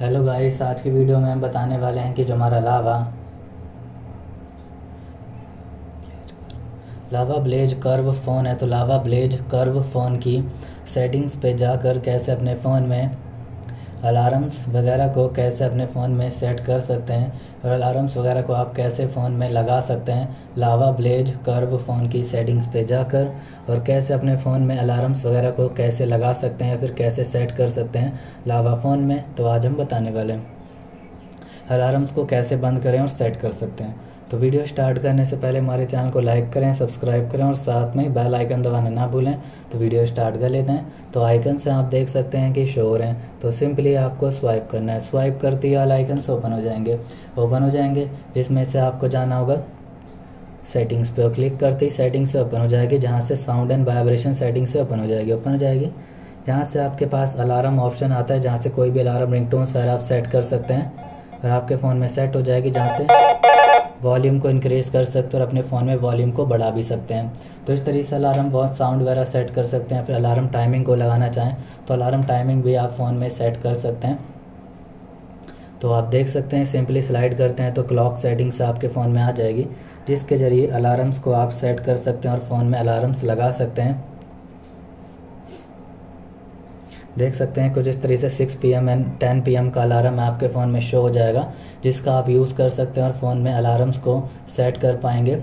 Hello guys आज की video में हम बताने वाले हैं कि जो हमारा Lava Lava Blaze Curve phone है तो लावा ब्लेज कर्व फ़ोन की सेटिंग्स पे जाकर कैसे अपने फ़ोन में अलार्म्स वगैरह को कैसे अपने फ़ोन में सेट कर सकते हैं और अलार्म्स वगैरह को आप कैसे फ़ोन में लगा सकते हैं। लावा ब्लेज कर्व फ़ोन की सेटिंग्स पे जाकर और कैसे अपने फ़ोन में अलार्म्स वगैरह को कैसे लगा सकते हैं या फिर कैसे सेट कर सकते हैं लावा फ़ोन में तो आज हम बताने वाले हैं। अलार्म्स को कैसे बंद करें और सेट कर सकते हैं। तो वीडियो स्टार्ट करने से पहले हमारे चैनल को लाइक करें, सब्सक्राइब करें और साथ में बेल आइकन दबाना ना भूलें। तो वीडियो स्टार्ट कर लेते हैं। तो आइकन से आप देख सकते हैं कि शो हो। रहे हैं तो सिंपली आपको स्वाइप करना है। स्वाइप करते ही वाला आइकन ओपन हो जाएँगे। ओपन हो जाएँगे, जिसमें से आपको जाना होगा। सेटिंग्स पे क्लिक करते ही सेटिंग से ओपन हो जाएगी, जहाँ से साउंड एंड वाइब्रेशन सेटिंग से ओपन हो जाएगी। ओपन हो जाएगी। जहाँ से आपके पास अलार्म ऑप्शन आता है, जहाँ से कोई भी अलार्म रिंगटोन वगैरह आप सेट कर सकते हैं। और आपके फ़ोन में सेट हो जाएगी, जहाँ से वॉल्यूम को इंक्रीज कर सकते हैं और अपने फ़ोन में वॉल्यूम को बढ़ा भी सकते हैं। तो इस तरीके से अलार्म बहुत साउंड वगैरह सेट कर सकते हैं। फिर अलार्म टाइमिंग को लगाना चाहें तो अलार्म टाइमिंग भी आप फ़ोन में सेट कर सकते हैं। तो आप देख सकते हैं सिंपली स्लाइड करते हैं तो क्लॉक सेटिंग्स आपके फ़ोन में आ जाएगी, जिसके ज़रिए अलार्म्स को आप सेट कर सकते हैं और फ़ोन में अलार्म्स लगा सकते हैं। देख सकते हैं कुछ इस तरीके से 6 P M and ten P M का अलार्म आपके फ़ोन में शो हो जाएगा, जिसका आप यूज़ कर सकते हैं और फ़ोन में अलार्म्स को सेट कर पाएँगे।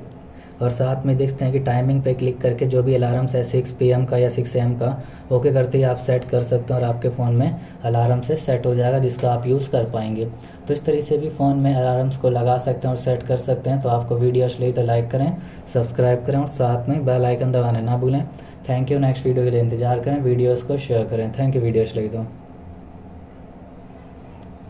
और साथ में देखते हैं कि टाइमिंग पे क्लिक करके जो भी अलार्म्स है सिक्स पी का या सिक्स एम का ओके करते ही? आप सेट कर सकते हैं और आपके फ़ोन में अलार्म से सेट हो जाएगा, जिसका आप यूज़ कर पाएँगे। तो इस तरीके से भी फ़ोन में अलार्म्स को लगा सकते हैं और सेट कर सकते हैं। तो आपको वीडियो अच्छी लगी तो लाइक करें सब्सक्राइब करें और साथ में बेल आइकन दबाने ना भूलें। थैंक यू नेक्स्ट वीडियो के लिए इंतज़ार करें वीडियोज़ को शेयर करें। थैंक यू वीडियोज़ लगी तो।